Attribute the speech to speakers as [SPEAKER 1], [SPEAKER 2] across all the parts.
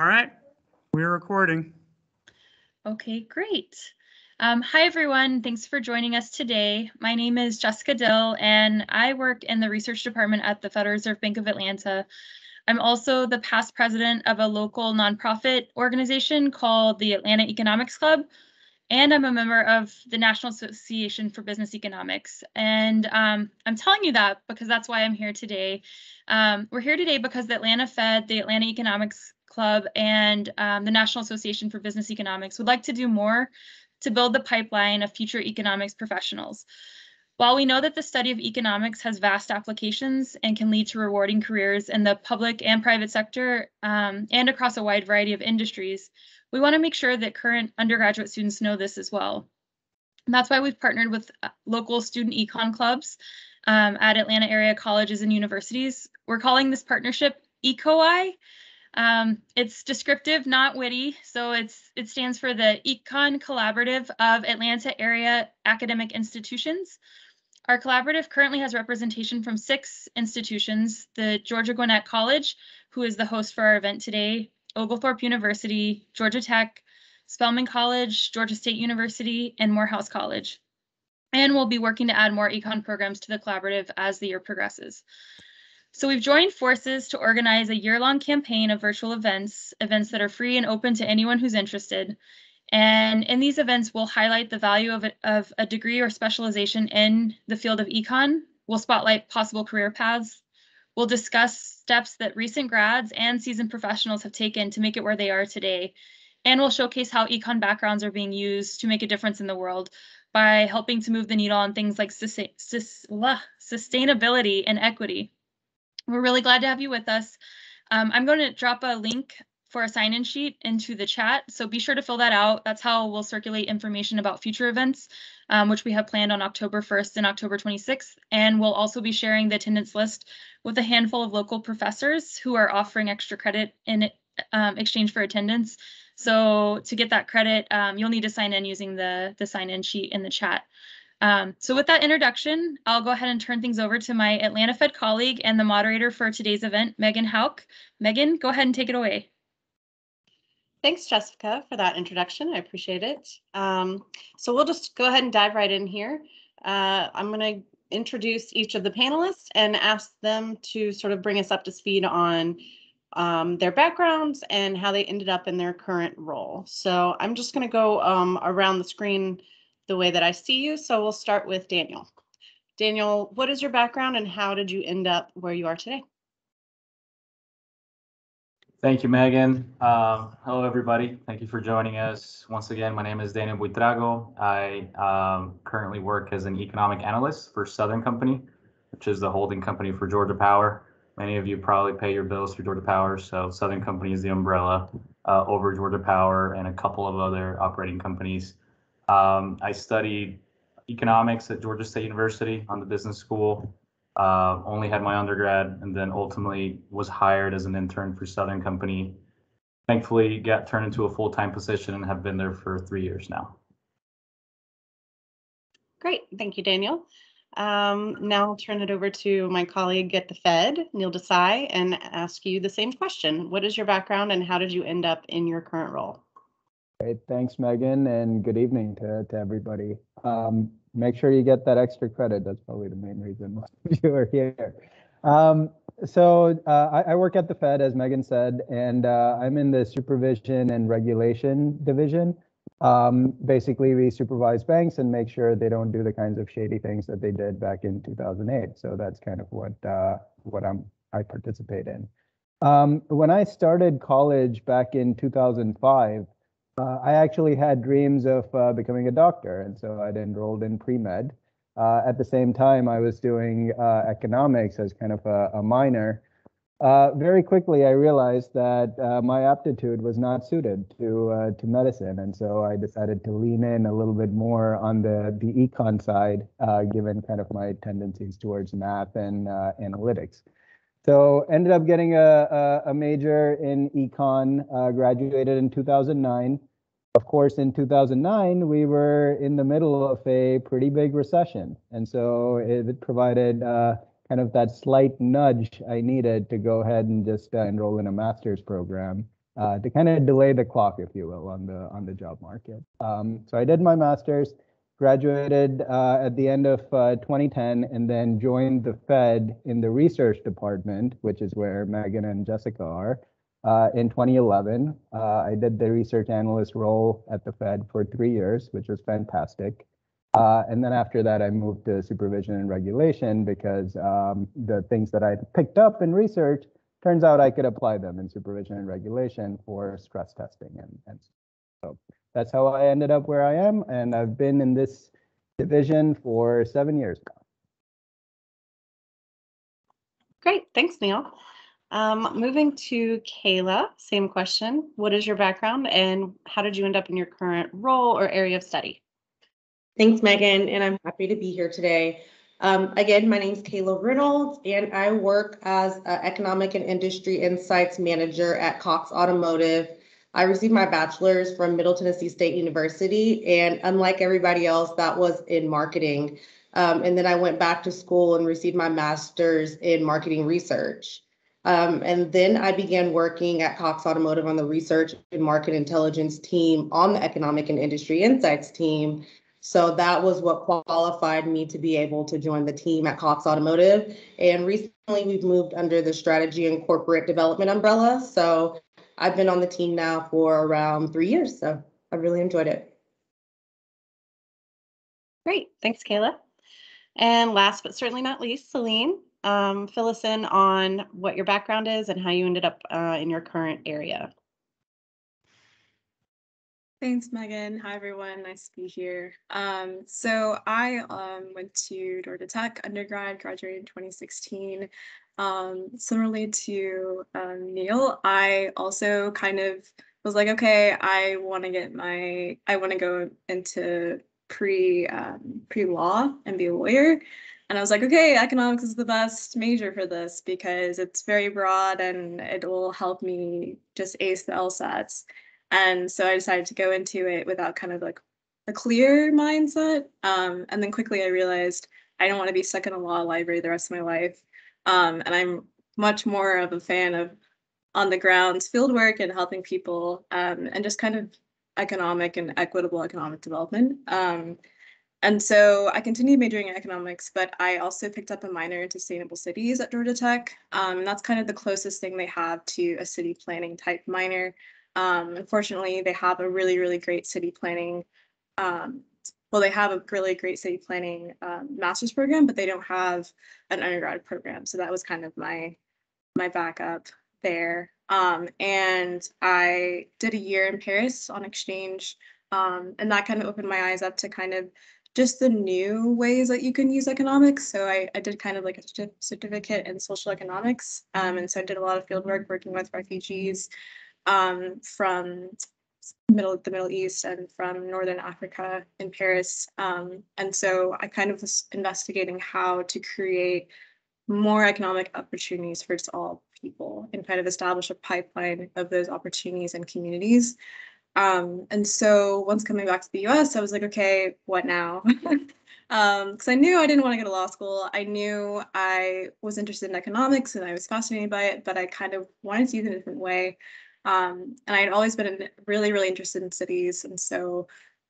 [SPEAKER 1] All right, we're recording.
[SPEAKER 2] Okay, great. Um, hi, everyone. Thanks for joining us today. My name is Jessica Dill, and I work in the research department at the Federal Reserve Bank of Atlanta. I'm also the past president of a local nonprofit organization called the Atlanta Economics Club, and I'm a member of the National Association for Business Economics. And um, I'm telling you that because that's why I'm here today. Um, we're here today because the Atlanta Fed, the Atlanta Economics Club and um, the National Association for Business Economics would like to do more to build the pipeline of future economics professionals. While we know that the study of economics has vast applications and can lead to rewarding careers in the public and private sector um, and across a wide variety of industries, we want to make sure that current undergraduate students know this as well. And that's why we've partnered with uh, local student econ clubs um, at Atlanta area colleges and universities. We're calling this partnership ECOI, um, it's descriptive, not witty. So it's it stands for the Econ Collaborative of Atlanta Area Academic Institutions. Our collaborative currently has representation from six institutions, the Georgia Gwinnett College, who is the host for our event today, Oglethorpe University, Georgia Tech, Spelman College, Georgia State University, and Morehouse College. And we'll be working to add more econ programs to the collaborative as the year progresses. So we've joined forces to organize a year-long campaign of virtual events, events that are free and open to anyone who's interested. And in these events, we'll highlight the value of a, of a degree or specialization in the field of econ. We'll spotlight possible career paths. We'll discuss steps that recent grads and seasoned professionals have taken to make it where they are today. And we'll showcase how econ backgrounds are being used to make a difference in the world by helping to move the needle on things like sustainability and equity. We're really glad to have you with us. Um, I'm going to drop a link for a sign-in sheet into the chat, so be sure to fill that out. That's how we'll circulate information about future events, um, which we have planned on October 1st and October 26th. And we'll also be sharing the attendance list with a handful of local professors who are offering extra credit in um, exchange for attendance. So to get that credit, um, you'll need to sign in using the, the sign-in sheet in the chat. Um, so with that introduction, I'll go ahead and turn things over to my Atlanta Fed colleague and the moderator for today's event, Megan Hauk. Megan, go ahead and take it away.
[SPEAKER 3] Thanks, Jessica, for that introduction. I appreciate it. Um, so we'll just go ahead and dive right in here. Uh, I'm going to introduce each of the panelists and ask them to sort of bring us up to speed on um, their backgrounds and how they ended up in their current role. So I'm just going to go um, around the screen the way that I see you. So we'll start with Daniel. Daniel, what is your background and how did you end up where you are today?
[SPEAKER 4] Thank you, Megan. Um, hello, everybody. Thank you for joining us. Once again, my name is Daniel Buitrago. I um, currently work as an economic analyst for Southern Company, which is the holding company for Georgia Power. Many of you probably pay your bills through Georgia Power, so Southern Company is the umbrella uh, over Georgia Power and a couple of other operating companies. Um, I studied economics at Georgia State University on the business school. Uh, only had my undergrad and then ultimately was hired as an intern for Southern Company. Thankfully, got turned into a full-time position and have been there for three years now.
[SPEAKER 3] Great, thank you, Daniel. Um, now I'll turn it over to my colleague at the Fed, Neil Desai, and ask you the same question. What is your background and how did you end up in your current role?
[SPEAKER 5] Great. Thanks, Megan, and good evening to, to everybody. Um, make sure you get that extra credit. That's probably the main reason most of you are here. Um, so uh, I, I, work at the Fed, as Megan said, and uh, I'm in the supervision and regulation division. Um, basically, we supervise banks and make sure they don't do the kinds of shady things that they did back in 2008. So that's kind of what uh, what I'm I participate in. Um, when I started college back in 2005, uh, I actually had dreams of uh, becoming a doctor, and so I'd enrolled in pre-med. Uh, at the same time, I was doing uh, economics as kind of a, a minor. Uh, very quickly, I realized that uh, my aptitude was not suited to to medicine, and so I decided to lean in a little bit more on the the econ side, given kind of my tendencies towards math and analytics. So ended up getting a, a, a major in econ, uh, graduated in 2009. Of course, in 2009, we were in the middle of a pretty big recession. And so it provided uh, kind of that slight nudge I needed to go ahead and just uh, enroll in a master's program. uh, to kind of delay the clock, if you will, on the on the job market. Um, so I did my master's, graduated uh, at the end of uh, 2010, and then joined the Fed in the research department, which is where Megan and Jessica are. Uh, in 2011, uh, I did the research analyst role at the Fed for three years, which was fantastic. Uh, and then after that, I moved to supervision and regulation because um, the things that I picked up in research turns out I could apply them in supervision and regulation for stress testing. And, and so that's how I ended up where I am. And I've been in this division for seven years now.
[SPEAKER 3] Great, thanks, Neil. Um, moving to Kayla, same question. What is your background and how did you end up in your current role or area of study?
[SPEAKER 6] Thanks, Megan, and I'm happy to be here today. Um, again, my name is Kayla Reynolds, and I work as an Economic and Industry Insights Manager at Cox Automotive. I received my bachelor's from Middle Tennessee State University, and unlike everybody else, that was in marketing. Um, and then I went back to school and received my master's in marketing research. Um, and then I began working at Cox Automotive on the research and market intelligence team on the Economic and Industry Insights team. So that was what qualified me to be able to join the team at Cox Automotive. And recently we've moved under the strategy and corporate development umbrella. So I've been on the team now for around three years. So I really enjoyed it.
[SPEAKER 3] Great, thanks, Kayla. And last but certainly not least, Celine, um, fill us in on what your background is and how you ended up uh, in your current area.
[SPEAKER 7] Thanks, Megan. Hi, everyone. Nice to be here. Um, so I um, went to Georgia Tech undergrad, graduated in 2016. Um, similarly to um, Neil, I also kind of was like, okay, I want to get my, I want to go into pre um, pre law and be a lawyer. And I was like, okay, economics is the best major for this because it's very broad and it will help me just ace the LSATs. And so I decided to go into it without kind of like a clear mindset. Um, and then quickly I realized I don't want to be stuck in a law library the rest of my life. Um, and I'm much more of a fan of on the ground field work and helping people um, and just kind of economic and equitable economic development. Um, and so I continued majoring in economics, but I also picked up a minor in sustainable cities at Georgia Tech. Um, and that's kind of the closest thing they have to a city planning type minor. Um, unfortunately, they have a really, really great city planning. Um, well, they have a really great city planning um, master's program, but they don't have an undergrad program. So that was kind of my my backup there. Um, and I did a year in Paris on exchange, um, and that kind of opened my eyes up to kind of just the new ways that you can use economics. So I, I did kind of like a certificate in social economics. Um, and so I did a lot of field work working with refugees um, from middle the Middle East and from Northern Africa in Paris. Um, and so I kind of was investigating how to create more economic opportunities for all people and kind of establish a pipeline of those opportunities and communities. Um, and so once coming back to the US, I was like, okay, what now? um because i knew i didn't want to go to law school i knew i was interested in economics and i was fascinated by it but i kind of wanted to use it in a different way um, and I had always been really, really interested in cities. And so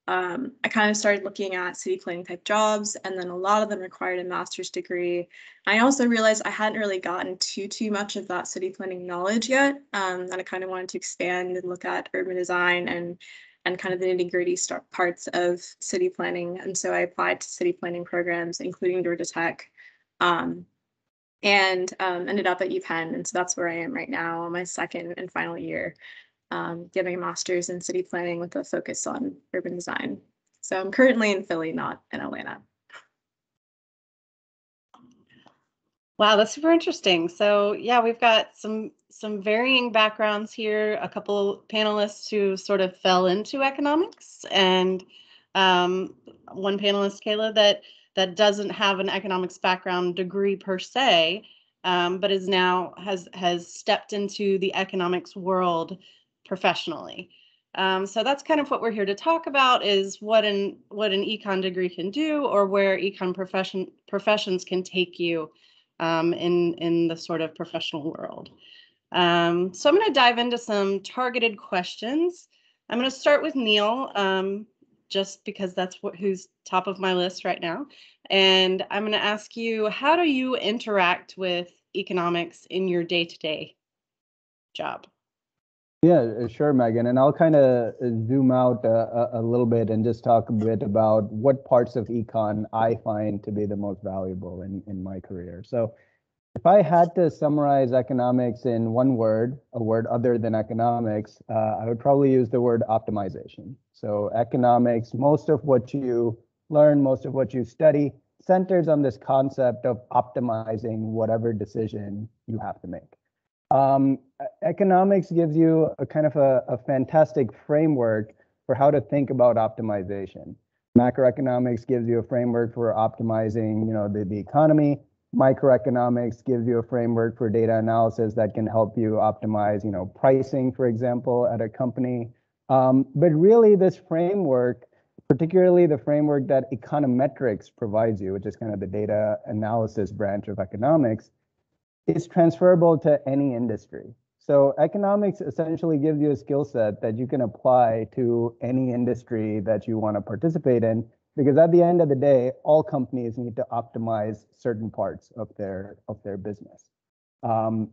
[SPEAKER 7] um, I kind of started looking at city planning type jobs, and then a lot of them required a master's degree. I also realized I hadn't really gotten too, too much of that city planning knowledge yet. Um, and I kind of wanted to expand and look at urban design and and kind of the nitty gritty parts of city planning. And so I applied to city planning programs, including Georgia Tech. Um, and um, ended up at UPenn. And so that's where I am right now, my second and final year, um, getting a master's in city planning with a focus on urban design. So I'm currently in Philly, not in Atlanta.
[SPEAKER 3] Wow, that's super interesting. So yeah, we've got some some varying backgrounds here. A couple panelists who sort of fell into economics, and um, one panelist, Kayla, that that doesn't have an economics background degree per se, um, but is now has has stepped into the economics world professionally. Um, so that's kind of what we're here to talk about is what an what an econ degree can do or where econ profession professions can take you um, in in the sort of professional world. Um, so I'm going to dive into some targeted questions. I'm going to start with Neil, um, just because that's what, who's top of my list right now. And I'm going to ask you, how do you interact with economics in your day-to-day job?
[SPEAKER 5] Yeah, uh, sure, Megan. And I'll kind of zoom out a, a, little bit and just talk a bit about what parts of econ I find to be the most valuable in, in my career. So if I had to summarize economics in one word, a word other than economics, uh, I would probably use the word optimization. So economics, most of what you learn, most of what you study centers on this concept of optimizing whatever decision you have to make. Um, economics gives you a kind of a, a fantastic framework for how to think about optimization. Macroeconomics gives you a framework for optimizing, you know, the, the economy microeconomics gives you a framework for data analysis that can help you optimize, you know, pricing, for example, at a company. Um, but really, this framework, particularly the framework that econometrics provides you, which is kind of the data analysis branch of economics, is transferable to any industry. So economics essentially gives you a skill set that you can apply to any industry that you want to participate in because at the end of the day, all companies need to optimize certain parts of their of their business. Um,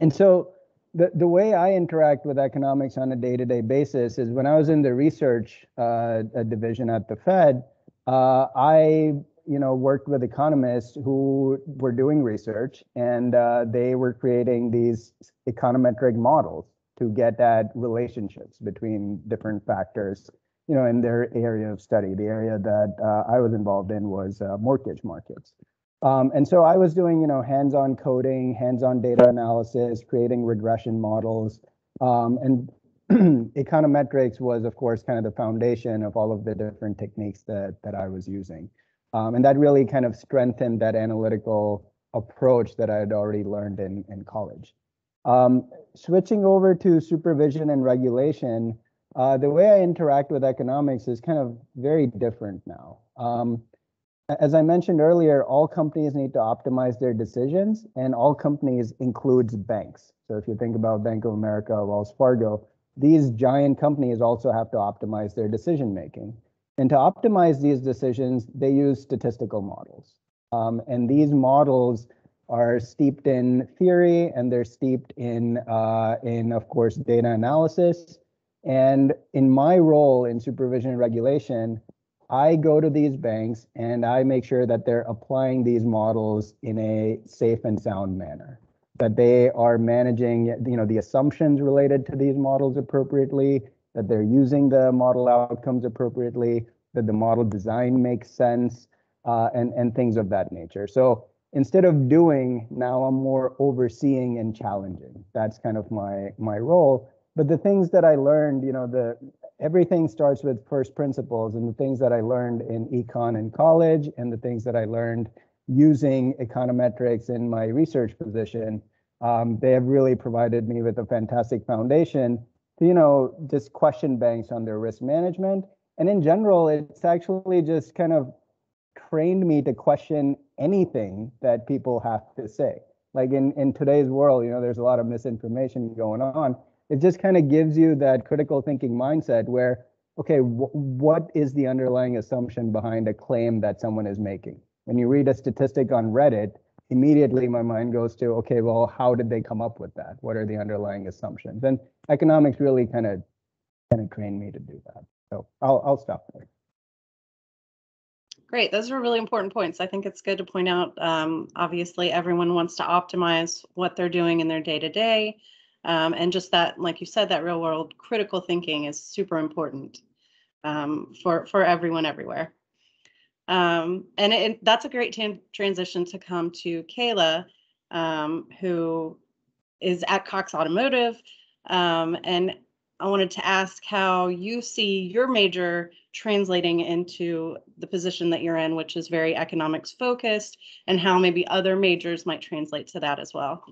[SPEAKER 5] and so the, the way I interact with economics on a day-to-day basis is when I was in the research uh, division at the Fed, uh, I you know worked with economists who were doing research and uh, they were creating these econometric models to get at relationships between different factors you know, in their area of study. The area that uh, I was involved in was uh, mortgage markets. Um, and so I was doing, you know, hands-on coding, hands-on data analysis, creating regression models, um, and econometrics was, of course, kind of the foundation of all of the different techniques that that I was using, um, and that really kind of strengthened that analytical approach that I had already learned in in college. Um, switching over to supervision and regulation, uh, the way I interact with economics is kind of very different now. Um, as I mentioned earlier, all companies need to optimize their decisions, and all companies includes banks. So if you think about Bank of America, Wells Fargo, these giant companies also have to optimize their decision making. And to optimize these decisions, they use statistical models. Um, and these models are steeped in theory and they're steeped in, uh, in of course, data analysis and in my role in supervision and regulation, I go to these banks and I make sure that they're applying these models in a safe and sound manner, that they are managing, you know, the assumptions related to these models appropriately, that they're using the model outcomes appropriately, that the model design makes sense, uh, and and things of that nature. So instead of doing, now I'm more overseeing and challenging. That's kind of my my role but the things that I learned, you know, the everything starts with first principles and the things that I learned in econ in college and the things that I learned using econometrics in my research position, um, they have really provided me with a fantastic foundation to, you know, just question banks on their risk management. And in general, it's actually just kind of trained me to question anything that people have to say. Like in, in today's world, you know, there's a lot of misinformation going on it just kind of gives you that critical thinking mindset where okay wh- what is the underlying assumption behind a claim that someone is making when you read a statistic on reddit immediately my mind goes to okay well how did they come up with that what are the underlying assumptions and economics really kind of kind of trained me to do that so i'll i'll stop there
[SPEAKER 3] Great, those are really important points. I think it's good to point out. Um, obviously, everyone wants to optimize what they're doing in their day to day. Um, and just that, like you said, that real world critical thinking is super important um, for, for everyone everywhere. Um, and it, that's a great transition to come to Kayla, um, who is at Cox Automotive. Um, and I wanted to ask how you see your major translating into the position that you're in, which is very economics focused, and how maybe other majors might translate to that as well.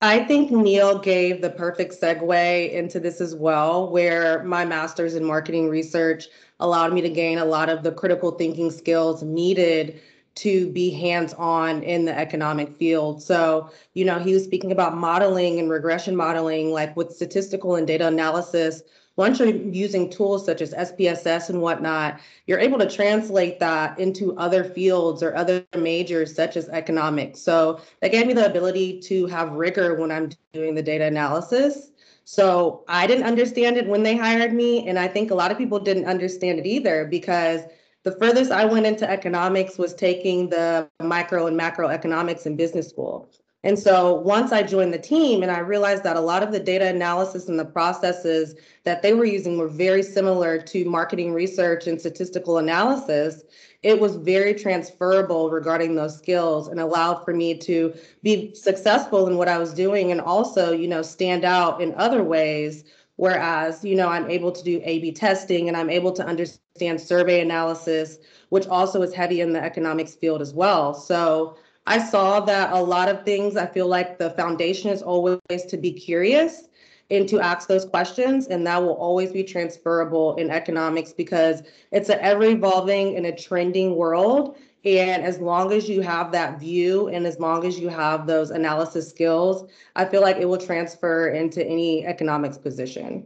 [SPEAKER 6] I think Neil gave the perfect segue into this as well, where my master's in marketing research allowed me to gain a lot of the critical thinking skills needed to be hands-on in the economic field. So, you know, he was speaking about modeling and regression modeling, like with statistical and data analysis. Once you're using tools such as SPSS and whatnot, you're able to translate that into other fields or other majors such as economics. So that gave me the ability to have rigor when I'm doing the data analysis. So I didn't understand it when they hired me. And I think a lot of people didn't understand it either because the furthest I went into economics was taking the micro and macroeconomics in business school. And so once I joined the team and I realized that a lot of the data analysis and the processes that they were using were very similar to marketing research and statistical analysis, it was very transferable regarding those skills and allowed for me to be successful in what I was doing and also, you know, stand out in other ways Whereas, you know, I'm able to do A B testing and I'm able to understand survey analysis, which also is heavy in the economics field as well. So I saw that a lot of things, I feel like the foundation is always to be curious and to ask those questions. And that will always be transferable in economics because it's an ever evolving and a trending world. And as long as you have that view and as long as you have those analysis skills, I feel like it will transfer into any economics position.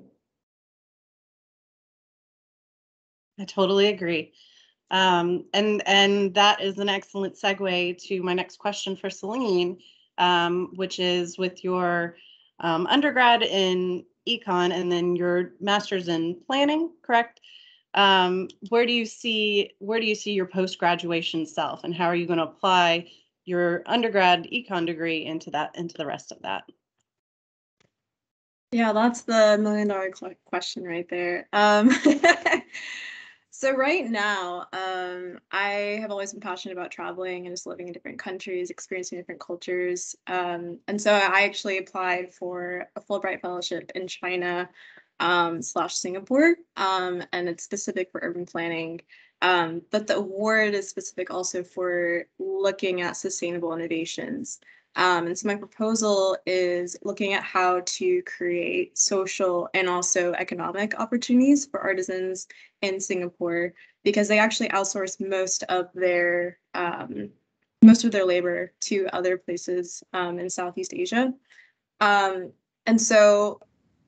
[SPEAKER 3] I totally agree. Um, and and that is an excellent segue to my next question for Celine, um, which is with your um, undergrad in econ and then your master's in planning, correct? um, where do you see where do you see your post graduation self and how are you going to apply your undergrad econ degree into that into the rest of that
[SPEAKER 7] Yeah, that's the million dollar question right there. Um, so right now, um, I have always been passionate about traveling and just living in different countries, experiencing different cultures. Um, and so I actually applied for a Fulbright fellowship in China um, slash Singapore, um, and it's specific for urban planning. Um, but the award is specific also for looking at sustainable innovations. Um, and so my proposal is looking at how to create social and also economic opportunities for artisans in Singapore because they actually outsource most of their um, most of their labor to other places um, in Southeast Asia. Um, and so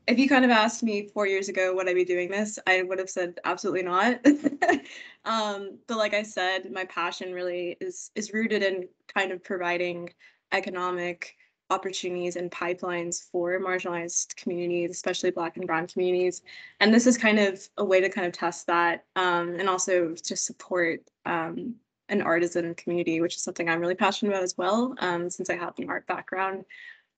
[SPEAKER 7] if you kind of asked me four years ago would I be doing this, I would have said absolutely not. um, but like I said, my passion really is is rooted in kind of providing economic opportunities and pipelines for marginalized communities, especially Black and Brown communities. And this is kind of a way to kind of test that um, and also to support um, an artisan community, which is something I'm really passionate about as well, um, since I have an art background.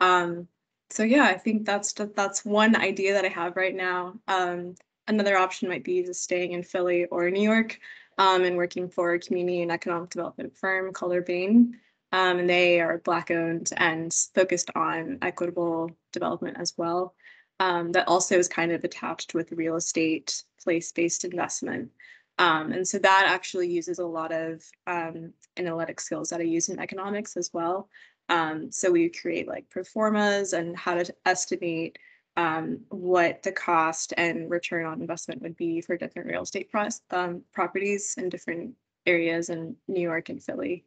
[SPEAKER 7] Um, so yeah, I think that's that's one idea that I have right now. Um, another option might be just staying in Philly or New York um, and working for a community and economic development firm called Urbane. Um, and they are Black owned and focused on equitable development as well. Um, that also is kind of attached with real estate place based investment. Um, and so that actually uses a lot of um, analytic skills that I use in economics as well. Um, so we create like pro formas and how to estimate um, what the cost and return on investment would be for different real estate um, properties in different areas in New York and Philly.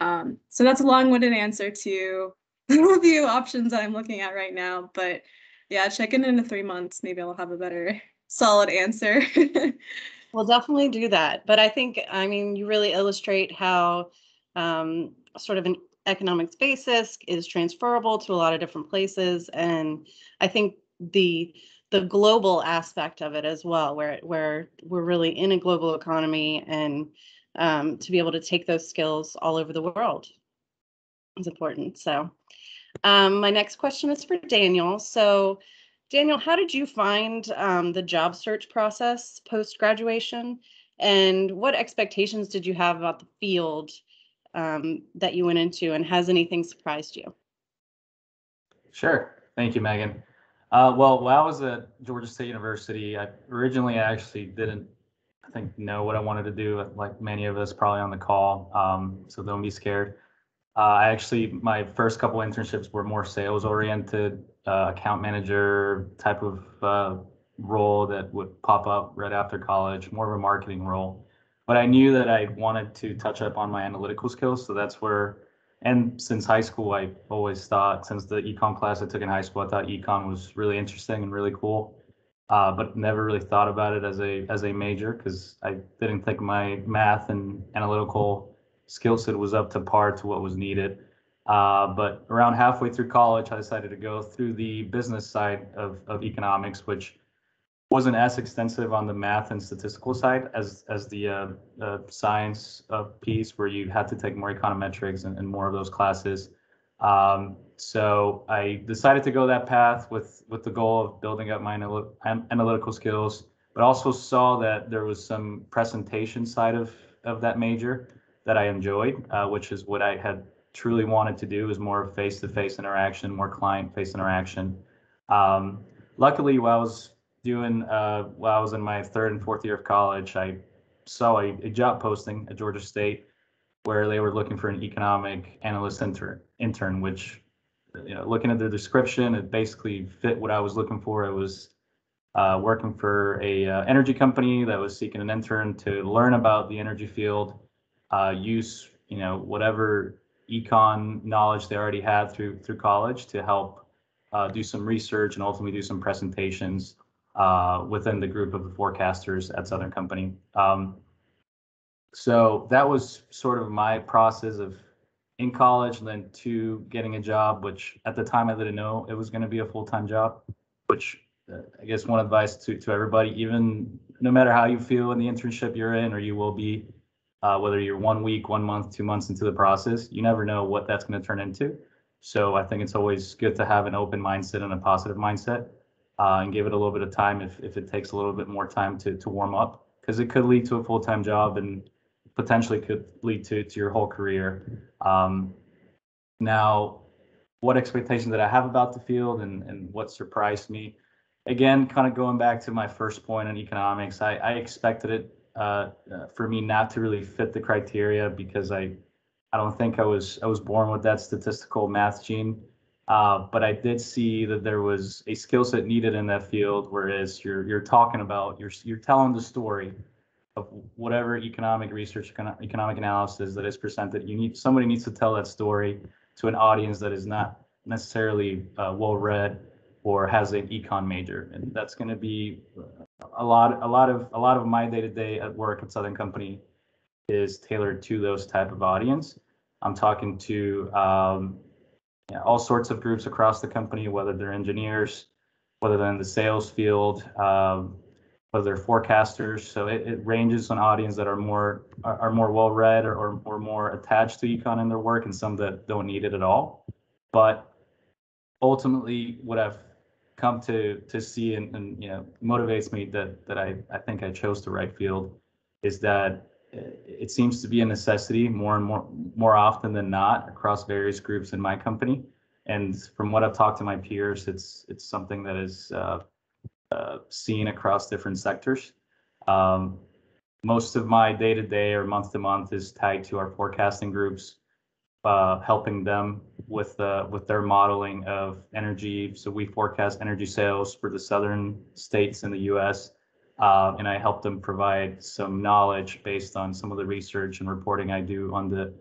[SPEAKER 7] Um, so that's a long-winded answer to a few options I'm looking at right now. But yeah, check in in three months. Maybe I'll have a better solid answer.
[SPEAKER 3] we'll definitely do that. But I think, I mean, you really illustrate how um, sort of an economics basis is transferable to a lot of different places. And I think the the global aspect of it as well, where where we're really in a global economy and um, to be able to take those skills all over the world is important. So um, my next question is for Daniel. So Daniel, how did you find um, the job search process post graduation? And what expectations did you have about the field um, that you went into, and has anything surprised you?
[SPEAKER 4] Sure. Thank you, Megan. Uh, well, while I was at Georgia State University, I originally actually didn't, I think, know what I wanted to do, like many of us probably on the call. Um, so don't be scared. Uh, I actually, my first couple internships were more sales oriented, uh, account manager type of uh, role that would pop up right after college, more of a marketing role. but I knew that I wanted to touch up on my analytical skills. So that's where, and since high school, I always thought, since the econ class I took in high school, I thought econ was really interesting and really cool. Uh, but never really thought about it as a as a major because I didn't think my math and analytical skill set was up to par to what was needed. Uh, but around halfway through college, I decided to go through the business side of, of economics, which wasn't as extensive on the math and statistical side as as the uh, uh, science piece, where you had to take more econometrics and, and more of those classes. Um, so I decided to go that path with with the goal of building up my anal- analytical skills, but also saw that there was some presentation side of of that major that I enjoyed, uh, which is what I had truly wanted to do is more face-to-face interaction, more client-face interaction. Um, luckily, while I was doing uh, while I was in my third and fourth year of college, I saw a, a job posting at Georgia State where they were looking for an economic analyst intern, intern, which, you know, looking at the description, it basically fit what I was looking for. It was uh, working for a uh, energy company that was seeking an intern to learn about the energy field, uh, use, you know, whatever econ knowledge they already had through through college to help uh, do some research and ultimately do some presentations uh, within the group of the forecasters at Southern Company. Um, so that was sort of my process of in college and then to getting a job, which at the time I didn't know it was going to be a full-time job, which uh, I guess one advice to, to everybody, even no matter how you feel in the internship you're in, or you will be, uh, whether you're one week, one month, two months into the process, you never know what that's going to turn into. So I think it's always good to have an open mindset and a positive mindset uh, and give it a little bit of time if, if it takes a little bit more time to, to warm up because it could lead to a full-time job and potentially could lead to, to your whole career. Um, now, what expectations did I have about the field and, and what surprised me? Again, kind of going back to my first point on economics, I, I expected it uh, for me not to really fit the criteria because I, I don't think I was I was born with that statistical math gene. Uh, but I did see that there was a skill set needed in that field, whereas you're you're talking about you're you're telling the story of whatever economic research, economic analysis that is presented. You need somebody needs to tell that story to an audience that is not necessarily uh, well read or has an econ major, and that's going to be a lot. A lot of a lot of my day to day at work at Southern Company is tailored to those type of audience. I'm talking to um, all sorts of groups across the company, whether they're engineers, whether they're in the sales field, um, whether they're forecasters. So it, it ranges on audience that are more are, are more well read or, or, or more attached to econ in their work, and some that don't need it at all. But ultimately, what I've come to to see and, and you know motivates me that that I I think I chose the right field is that it seems to be a necessity more and more more often than not across various groups in my company. And from what I've talked to my peers, it's it's something that is uh, uh, seen across different sectors. Um, most of my day to day or month to month is tied to our forecasting groups, uh, helping them with uh, with their modeling of energy. So we forecast energy sales for the southern states in the U.S. Uh, and I help them provide some knowledge based on some of the research and reporting I do on the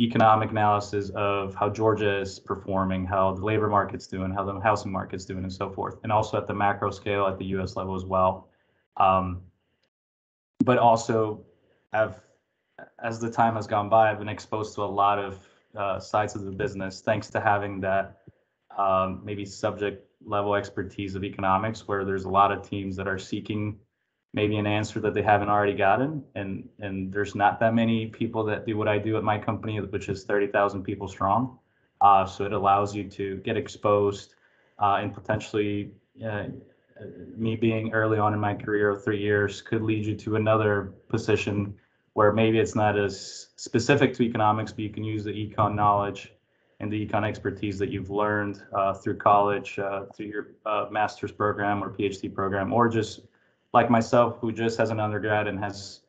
[SPEAKER 4] economic analysis of how Georgia is performing, how the labor market's doing, how the housing market's doing, and so forth, and also at the macro scale at the U.S. level as well. Um, but also, have as the time has gone by, I've been exposed to a lot of uh, sides of the business thanks to having that um, maybe subject level expertise of economics, where there's a lot of teams that are seeking maybe an answer that they haven't already gotten. And and there's not that many people that do what I do at my company, which is 30,000 people strong. Uh, so it allows you to get exposed uh, and potentially uh, me being early on in my career of three years could lead you to another position where maybe it's not as specific to economics, but you can use the econ knowledge and the econ expertise that you've learned uh, through college, uh, through your uh, master's program or PhD program, or just like myself, who just has an undergrad and has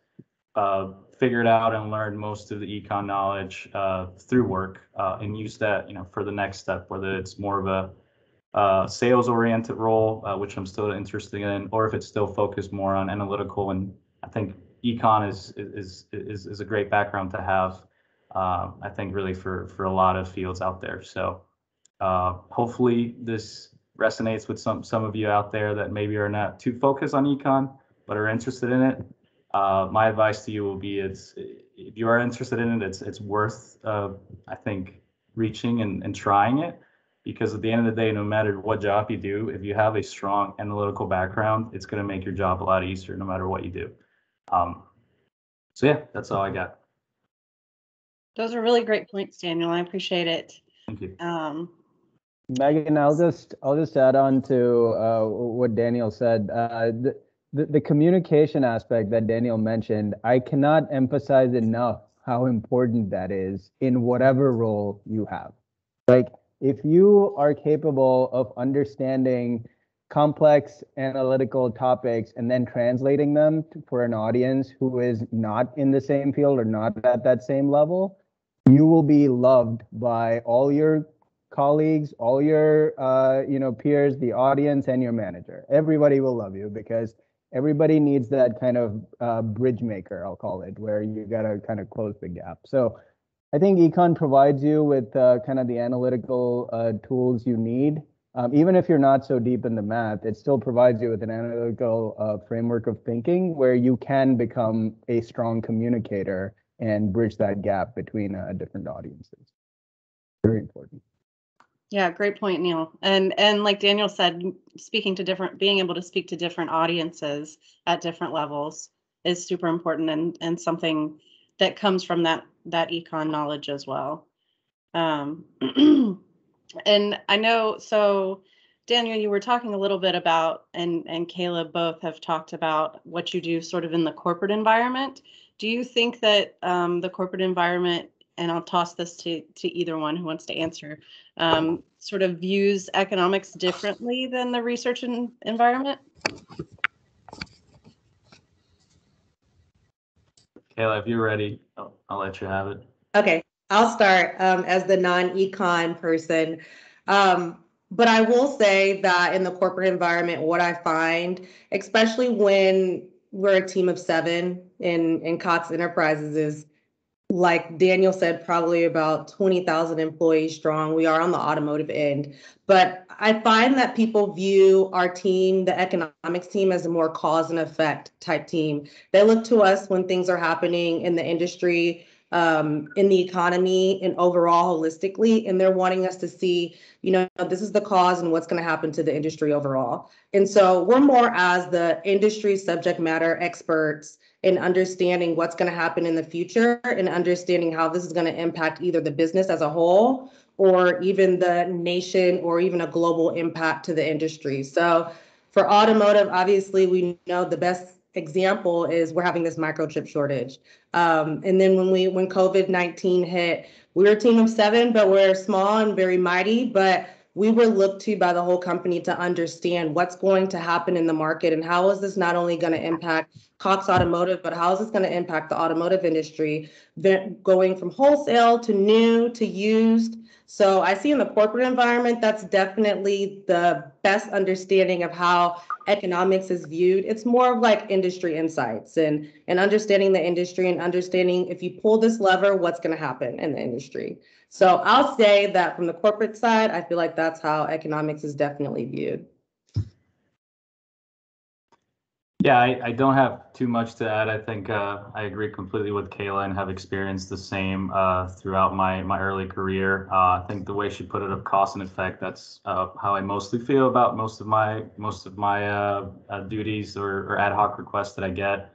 [SPEAKER 4] uh, figured out and learned most of the econ knowledge uh, through work uh, and use that, you know, for the next step, whether it's more of a uh, sales oriented role, uh, which I'm still interested in, or if it's still focused more on analytical. And I think econ is is is is a great background to have. Uh, I think really for for a lot of fields out there. So hopefully this resonates with some some of you out there that maybe are not too focused on econ but are interested in it. Uh, my advice to you will be: it's if you are interested in it, it's it's worth uh, I think reaching and, and trying it because at the end of the day, no matter what job you do, if you have a strong analytical background, it's going to make your job a lot easier no matter what you do. Um, so yeah, that's all I got.
[SPEAKER 3] Those are really great points, Daniel. I appreciate it.
[SPEAKER 4] Thank you.
[SPEAKER 3] Um,
[SPEAKER 5] Megan, I'll just I'll just add on to uh, what Daniel said. Uh, the, the the communication aspect that Daniel mentioned, I cannot emphasize enough how important that is in whatever role you have. Like if you are capable of understanding complex analytical topics and then translating them for an audience who is not in the same field or not at that same level, you will be loved by all your colleagues, all your uh, you know peers, the audience, and your manager. Everybody will love you because everybody needs that kind of uh, bridge maker, I'll call it, where you gotta kind of close the gap. So I think Econ provides you with uh, kind of the analytical uh, tools you need. Um, even if you're not so deep in the math, it still provides you with an analytical uh, framework of thinking where you can become a strong communicator and bridge that gap between uh, different audiences. Very important.
[SPEAKER 3] Yeah, great point, Neil. And and like Daniel said, speaking to different, being able to speak to different audiences at different levels is super important and and something that comes from that that econ knowledge as well. Um, and I know so. Daniel, you were talking a little bit about, and and Kayla both have talked about what you do sort of in the corporate environment. Do you think that um, the corporate environment and I'll toss this to, to either one who wants to answer, um, sort of views economics differently than the research and environment?
[SPEAKER 4] Kayla, if you're ready, I'll, I'll let you have it.
[SPEAKER 6] Okay, I'll start um, as the non-econ person. Um, but I will say that in the corporate environment, what I find, especially when we're a team of seven in, in Cox Enterprises, is like Daniel said, probably about 20,000 employees strong. We are on the automotive end. But I find that people view our team, the economics team, as a more cause and effect type team. They look to us when things are happening in the industry, um, in the economy, and overall holistically. And they're wanting us to see, you know, this is the cause and what's going to happen to the industry overall. And so we're more as the industry subject matter experts in understanding what's going to happen in the future and understanding how this is going to impact either the business as a whole or even the nation or even a global impact to the industry. So for automotive, obviously, we know the best example is we're having this microchip shortage. Um, and then when we when COVID-19 hit, we were a team of seven, but we're small and very mighty. But we were looked to by the whole company to understand what's going to happen in the market and how is this not only going to impact Cox Automotive, but how is this going to impact the automotive industry going from wholesale to new to used. So I see in the corporate environment, that's definitely the best understanding of how economics is viewed. It's more of like industry insights and, and understanding the industry and understanding if you pull this lever, what's going to happen in the industry. So I'll say that from the corporate side, I feel like that's how economics is definitely viewed.
[SPEAKER 4] Yeah, I, I don't have too much to add. I think uh, I agree completely with Kayla and have experienced the same uh, throughout my my early career. Uh, I think the way she put it of cost and effect, that's uh, how I mostly feel about most of my most of my uh, uh, duties or, or ad hoc requests that I get.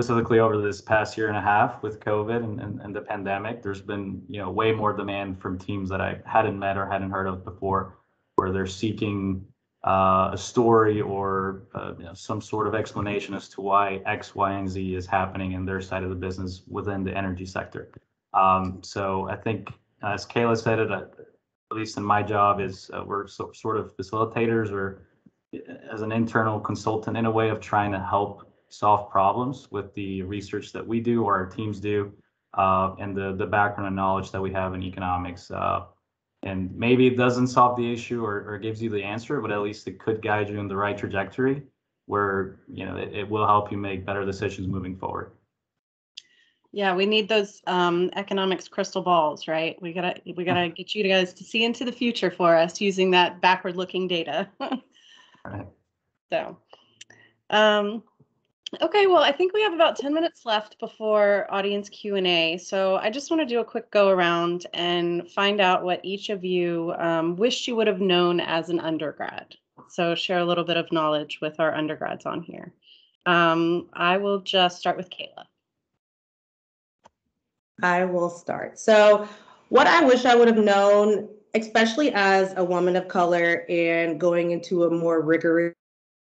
[SPEAKER 4] Specifically over this past year and a half with COVID and, and, and the pandemic, there's been you know way more demand from teams that I hadn't met or hadn't heard of before, where they're seeking uh, a story or uh, you know, some sort of explanation as to why X, Y, and Z is happening in their side of the business within the energy sector. Um, so I think, as Kayla said it, uh, at least in my job, is uh, we're so, sort of facilitators or uh, as an internal consultant in a way of trying to help solve problems with the research that we do or our teams do uh, and the, the background and knowledge that we have in economics and maybe it doesn't solve the issue or, or gives you the answer, but at least it could guide you in the right trajectory where, you know, it, it will help you make better decisions moving forward.
[SPEAKER 3] Yeah, we need those um, economics crystal balls, right? We gotta we gotta get you guys to see into the future for us using that backward looking data.
[SPEAKER 4] Right.
[SPEAKER 3] So, um, okay, well, I think we have about 10 minutes left before audience Q&A. So I just want to do a quick go around and find out what each of you um, wished you would have known as an undergrad. So share a little bit of knowledge with our undergrads on here. Um, I will just start with Kayla.
[SPEAKER 6] I will start. So, what I wish I would have known, especially as a woman of color and going into a more rigorous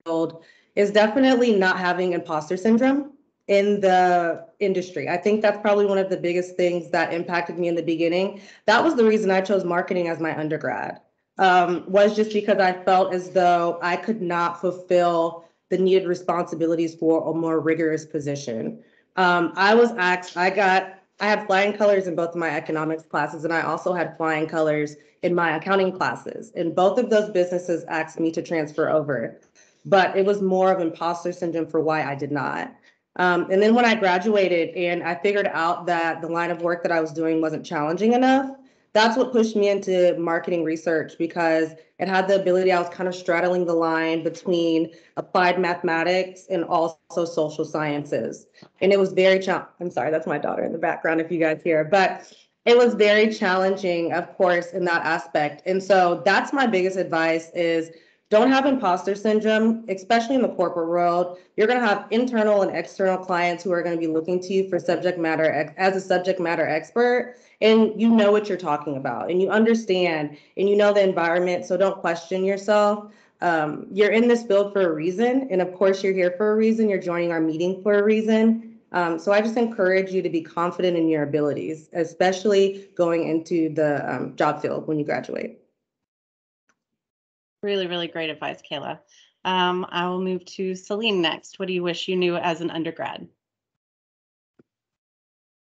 [SPEAKER 6] field, is definitely not having imposter syndrome in the industry. I think that's probably one of the biggest things that impacted me in the beginning. That was the reason I chose marketing as my undergrad. Um, was just because I felt as though I could not fulfill the needed responsibilities for a more rigorous position. Um, I was asked, I got I had flying colors in both of my economics classes, and I also had flying colors in my accounting classes. And both of those businesses asked me to transfer over, but it was more of imposter syndrome for why I did not. Um, and then when I graduated and I figured out that the line of work that I was doing wasn't challenging enough, that's what pushed me into marketing research because it had the ability, I was kind of straddling the line between applied mathematics and also social sciences. And it was very, cha- I'm sorry, that's my daughter in the background if you guys hear, but it was very challenging, of course, in that aspect. And so that's my biggest advice is don't have imposter syndrome, especially in the corporate world. You're going to have internal and external clients who are going to be looking to you for subject matter as a subject matter expert and you know what you're talking about and you understand and you know the environment so don't question yourself. Um, you're in this field for a reason and of course you're here for a reason. You're joining our meeting for a reason. Um, so i just encourage you to be confident in your abilities especially going into the um, job field when you graduate
[SPEAKER 3] Really, really great advice, Kayla. Um, I will move to Celine next. What do you wish you knew as an undergrad?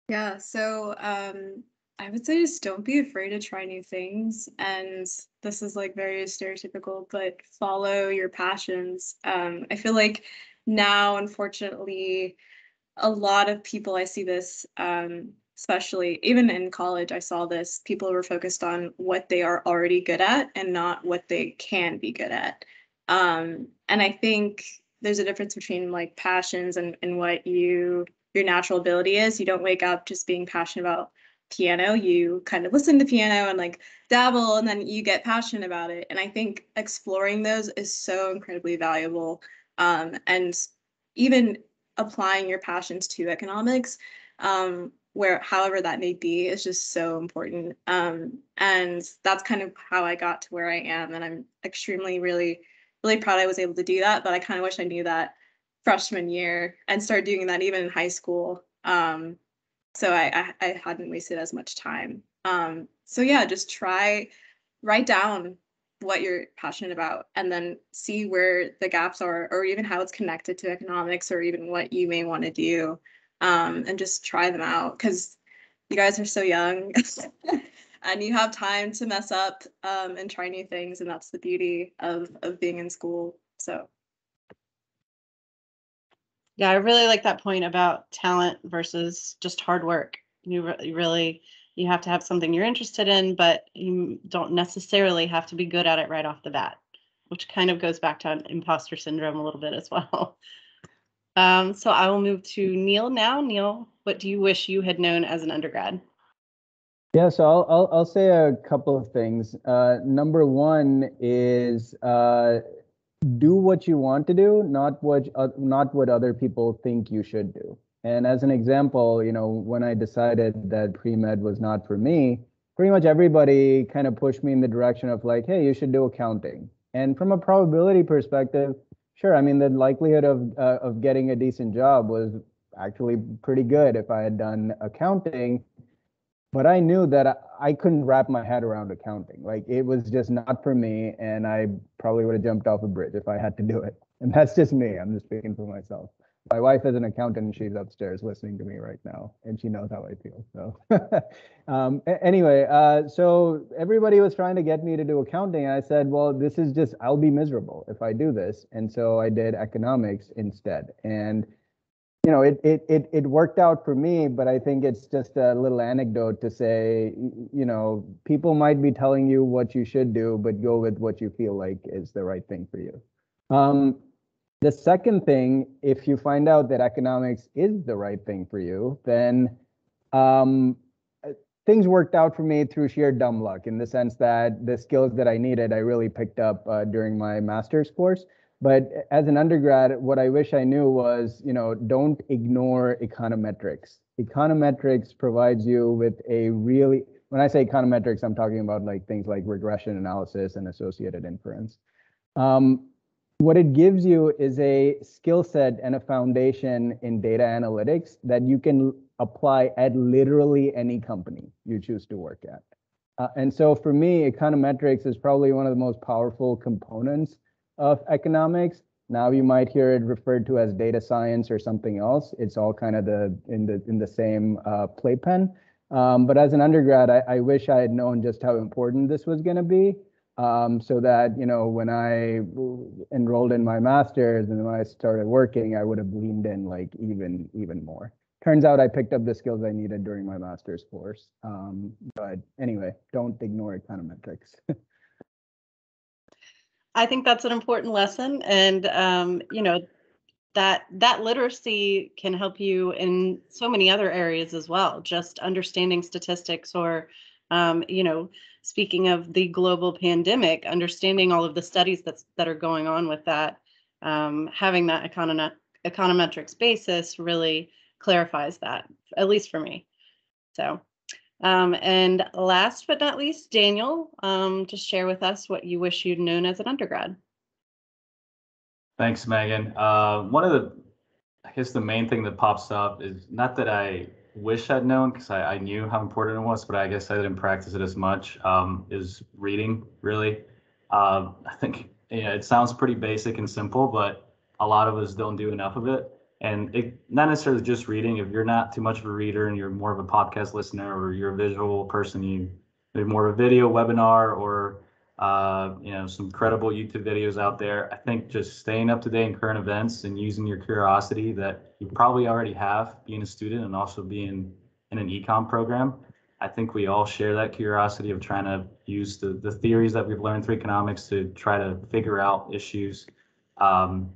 [SPEAKER 7] Yeah, so um, I would say just don't be afraid to try new things. And this is like very stereotypical, but follow your passions. Um, I feel like now, unfortunately, a lot of people, I see this, um, especially even in college, I saw this. People were focused on what they are already good at and not what they can be good at. Um, and I think there's a difference between like passions and, and what you your natural ability is. You don't wake up just being passionate about piano. You kind of listen to piano and like dabble, and then you get passionate about it. And I think exploring those is so incredibly valuable. Um, and even applying your passions to economics, um, where however that may be, is just so important. Um, and that's kind of how I got to where I am. And I'm extremely, really, really proud I was able to do that. But I kind of wish I knew that freshman year and started doing that even in high school. Um, so I, I, I hadn't wasted as much time. Um, so yeah, just try write down what you're passionate about and then see where the gaps are or even how it's connected to economics or even what you may want to do um, and just try them out because you guys are so young and you have time to mess up um, and try new things and that's the beauty of of being in school so
[SPEAKER 3] Yeah, I really like that point about talent versus just hard work. You, re- you really you have to have something you're interested in, but you don't necessarily have to be good at it right off the bat, which kind of goes back to imposter syndrome a little bit as well. Um, so I will move to Neil now. Neil, what do you wish you had known as an undergrad?
[SPEAKER 5] Yeah, so I'll, I'll, I'll say a couple of things. Uh, number one is uh, do what you want to do, not what uh, not what other people think you should do. And as an example, you know, when I decided that pre-med was not for me, pretty much everybody kind of pushed me in the direction of like, hey, you should do accounting. And from a probability perspective, sure, I mean the likelihood of uh, of getting a decent job was actually pretty good if I had done accounting but I knew that I, I, couldn't wrap my head around accounting. Like it was just not for me, and I probably would have jumped off a bridge if I had to do it. And that's just me. I'm just speaking for myself. My wife is an accountant, and she's upstairs listening to me right now, and she knows how I feel. So, um, anyway, uh, so everybody was trying to get me to do accounting, and I said, "Well, this is just I'll be miserable if I do this," and so I did economics instead. And you know, it, it, it, it worked out for me, but I think it's just a little anecdote to say, you know, people might be telling you what you should do, but go with what you feel like is the right thing for you. Um, the second thing, if you find out that economics is the right thing for you, then um, uh, things worked out for me through sheer dumb luck in the sense that the skills that I needed, I really picked up uh, during my master's course. But as an undergrad, what I wish I knew was, you know, don't ignore econometrics. Econometrics provides you with a really, when I say econometrics, I'm talking about like things like regression analysis and associated inference. Um, what it gives you is a skill set and a foundation in data analytics that you can apply at literally any company you choose to work at. Uh, and so for me, econometrics is probably one of the most powerful components of economics. Now you might hear it referred to as data science or something else. It's all kind of the in the in the same uh, playpen. Um, but as an undergrad, I, I wish I had known just how important this was going to be, um, so that you know when I enrolled in my master's and when I started working, I would have leaned in like even even more. Turns out I picked up the skills I needed during my master's course. Um, but anyway, don't ignore econometrics.
[SPEAKER 3] I think that's an important lesson, and um, you know that that literacy can help you in so many other areas as well. Just understanding statistics, or um, you know, speaking of the global pandemic, understanding all of the studies that's that are going on with that, um, having that econo- econometrics basis really clarifies that, at least for me. So. Um, and last but not least, Daniel, um, to share with us what you wish you'd known as an undergrad.
[SPEAKER 4] Thanks, Megan. Uh, one of the, I guess the main thing that pops up is not that I wish I'd known because I, I knew how important it was, but I guess I didn't practice it as much. Um, is reading really? Uh, I think it sounds pretty basic and simple, but a lot of us don't do enough of it. And it not necessarily just reading. If you're not too much of a reader and you're more of a podcast listener or you're a visual person, you maybe more of a video webinar or uh, you know some credible YouTube videos out there. I think just staying up to date in current events and using your curiosity that you probably already have, being a student and also being in an econ program. I think we all share that curiosity of trying to use the, the theories that we've learned through economics to try to figure out issues. Um,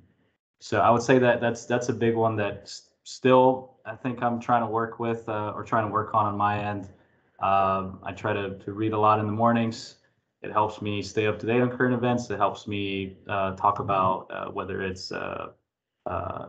[SPEAKER 4] so I would say that that's that's a big one that still I think I'm trying to work with uh, or trying to work on on my end. Um, I try to, to read a lot in the mornings. It helps me stay up to date on current events. It helps me uh, talk about uh, whether it's uh, uh,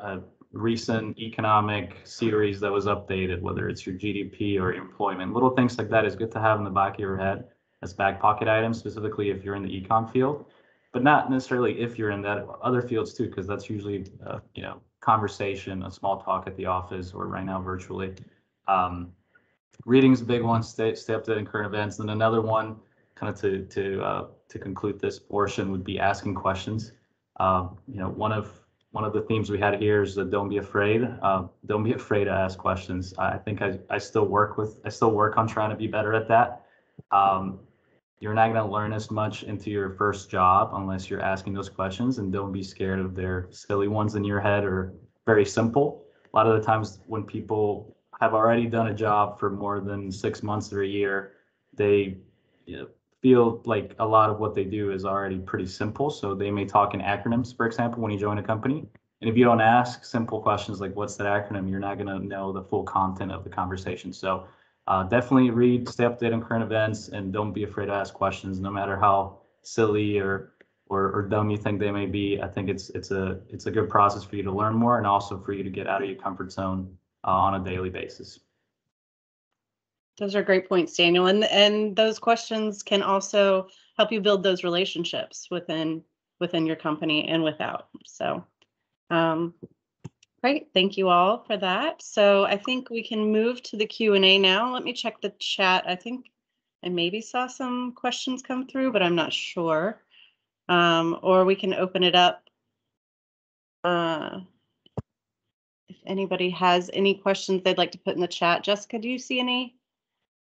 [SPEAKER 4] a recent economic series that was updated, whether it's your GDP or employment. Little things like that is good to have in the back of your head as back pocket items, specifically if you're in the econ field but not necessarily if you're in that other fields too, because that's usually uh, you know conversation, a small talk at the office, or right now virtually. Um, reading's a big one. Stay stay up to date in current events. And another one, kind of to to uh, to conclude this portion, would be asking questions. Um, you know, one of one of the themes we had here is that don't be afraid. Uh, don't be afraid to ask questions. I think I, I still work with I still work on trying to be better at that. Um, you're not going to learn as much into your first job unless you're asking those questions and don't be scared of their silly ones in your head or very simple a lot of the times when people have already done a job for more than six months or a year they you know, feel like a lot of what they do is already pretty simple so they may talk in acronyms for example when you join a company and if you don't ask simple questions like what's that acronym you're not going to know the full content of the conversation so uh, definitely read, stay updated on current events, and don't be afraid to ask questions, no matter how silly or, or or dumb you think they may be. I think it's it's a it's a good process for you to learn more, and also for you to get out of your comfort zone uh, on a daily basis.
[SPEAKER 3] Those are great points, Daniel. And and those questions can also help you build those relationships within within your company and without. So um, great. Thank you all for that. So I think we can move to the Q and A now. Let me check the chat. I think I maybe saw some questions come through, but I'm not sure. Um, or we can open it up. Uh, if anybody has any questions they'd like to put in the chat. Jessica, do you see any?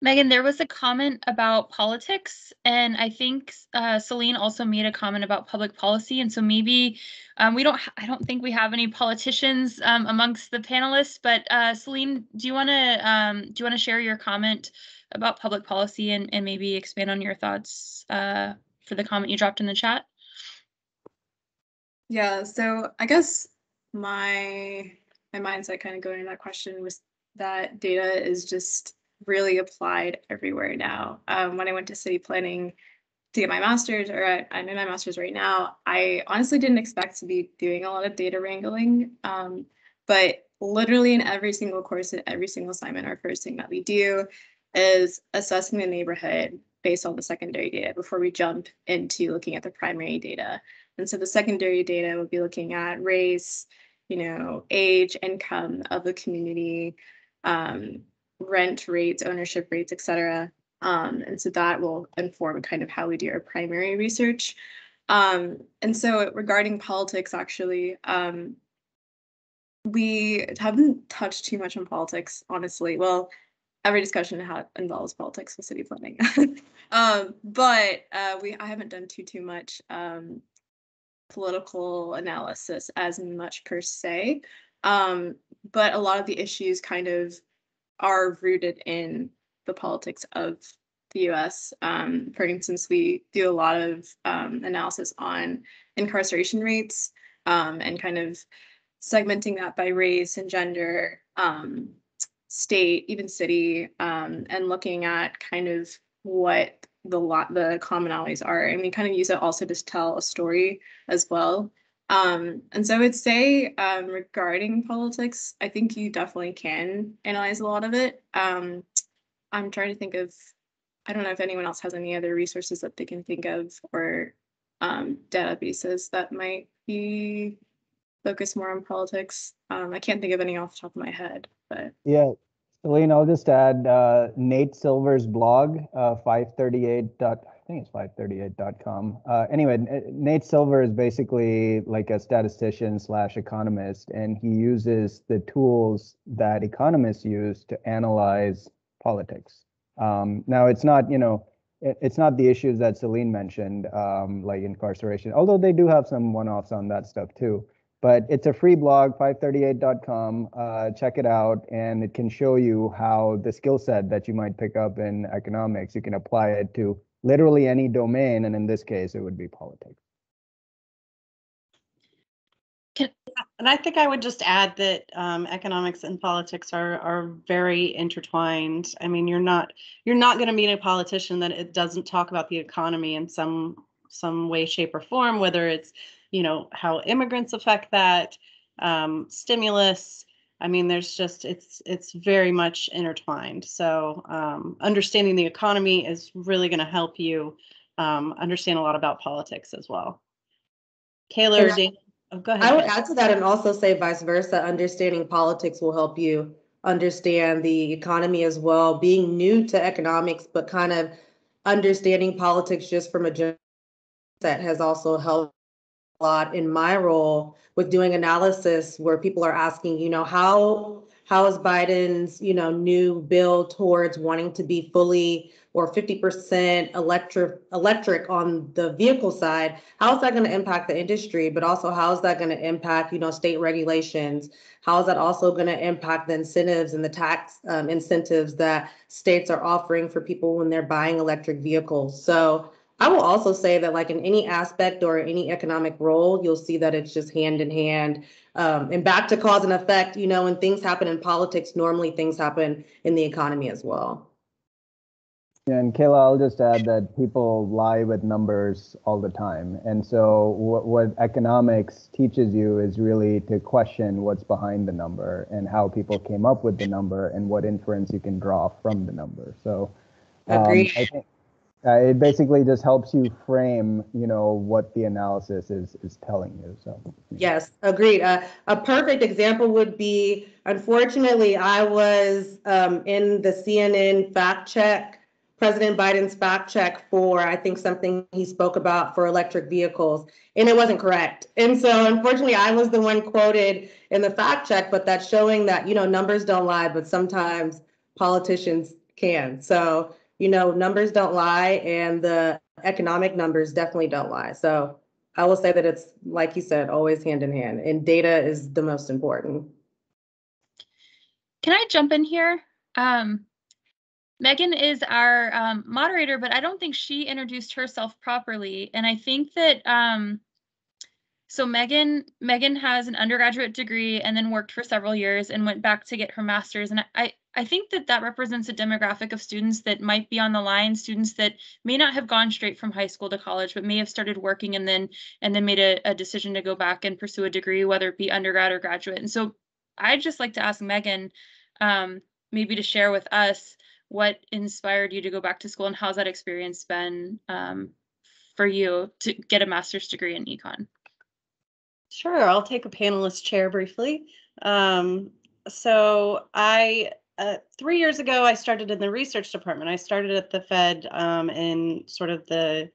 [SPEAKER 2] Megan, there was a comment about politics, and I think uh, Celine also made a comment about public policy. And so maybe um, we don't, I don't think we have any politicians um, amongst the panelists, but uh, Celine, do you want to um, do you want to share your comment about public policy and, and maybe expand on your thoughts uh, for the comment you dropped in the chat?
[SPEAKER 7] Yeah, so I guess my my mindset kind of going to that question was that data is just really applied everywhere now. Um, when I went to city planning to get my master's, or I, I'm in my master's right now, I honestly didn't expect to be doing a lot of data wrangling. Um, but literally in every single course and every single assignment, our first thing that we do is assessing the neighborhood based on the secondary data before we jump into looking at the primary data. And so the secondary data would be looking at race, you know, age, income of the community, um, rent rates, ownership rates, et cetera. Um, and so that will inform kind of how we do our primary research. Um, and so regarding politics, actually, um, we haven't touched too much on politics, honestly. Well, every discussion ha- involves politics with city planning. um, but uh, we I haven't done too too much um, political analysis as much per se. Um, but a lot of the issues kind of are rooted in the politics of the US. Um, for instance, we do a lot of um, analysis on incarceration rates um, and kind of segmenting that by race and gender, um, state, even city, um, and looking at kind of what the lot the commonalities are. And we kind of use it also to tell a story as well. Um, and so I would say um, regarding politics, I think you definitely can analyze a lot of it. Um, I'm trying to think of, I don't know if anyone else has any other resources that they can think of or um, databases that might be focused more on politics. Um, I can't think of any off the top of my head, but
[SPEAKER 5] Yeah, Celine, I'll just add uh, Nate Silver's blog, uh, 538. Think it's 538.com. Uh, anyway, Nate Silver is basically like a statistician slash economist, and he uses the tools that economists use to analyze politics. Um, now, it's not, you know, it, it's not the issues that Celine mentioned, um, like incarceration, although they do have some one-offs on that stuff too but it's a free blog 538.com uh, check it out and it can show you how the skill set that you might pick up in economics you can apply it to literally any domain and in this case it would be politics
[SPEAKER 3] And I think I would just add that um, economics and politics are are very intertwined. I mean, you're not you're not going to meet a politician that it doesn't talk about the economy in some some way, shape, or form. Whether it's you know how immigrants affect that, um, stimulus. I mean, there's just it's it's very much intertwined. So um, understanding the economy is really going to help you um, understand a lot about politics as well. Kayla or
[SPEAKER 6] I-
[SPEAKER 3] Dan, oh, go ahead.
[SPEAKER 6] I would add to that and also say vice versa. Understanding politics will help you understand the economy as well. Being new to economics, but kind of understanding politics just from a general set has also helped lot in my role with doing analysis where people are asking, you know, how how is Biden's, you know, new bill towards wanting to be fully or 50% electric electric on the vehicle side, how is that going to impact the industry? But also how is that going to impact, you know, state regulations? How is that also going to impact the incentives and the tax um, incentives that states are offering for people when they're buying electric vehicles? So I will also say that like in any aspect or any economic role, you'll see that it's just hand in hand. Um, and back to cause and effect, you know, when things happen in politics, normally things happen in the economy as well.
[SPEAKER 5] Yeah, and kayla i'll just add that people lie with numbers all the time and so what, what economics teaches you is really to question what's behind the number and how people came up with the number and what inference you can draw from the number so um,
[SPEAKER 6] Agreed.
[SPEAKER 5] I think uh, it basically just helps you frame, you know, what the analysis is is telling you. So
[SPEAKER 6] Yes, agreed. Uh, a perfect example would be, unfortunately, I was um, in the CNN fact check, President Biden's fact check for, I think, something he spoke about for electric vehicles, and it wasn't correct. And so, unfortunately, I was the one quoted in the fact check, but that's showing that, you know, numbers don't lie, but sometimes politicians can. So, you know, numbers don't lie and the economic numbers definitely don't lie. So I will say that it's, like you said, always hand in hand and data is the most important.
[SPEAKER 2] Can I jump in here? Um, Megan is our um, moderator, but I don't think she introduced herself properly. And I think that um, so Megan Megan has an undergraduate degree and then worked for several years and went back to get her master's. And I I think that that represents a demographic of students that might be on the line, students that may not have gone straight from high school to college, but may have started working and then and then made a, a decision to go back and pursue a degree, whether it be undergrad or graduate. And so I'd just like to ask Megan um, maybe to share with us what inspired you to go back to school and how's that experience been um, for you to get a master's degree in econ?
[SPEAKER 3] Sure, I'll take a panelist chair briefly. Um, so I, uh, three years ago, I started in the research department. I started at the Fed um, in sort of the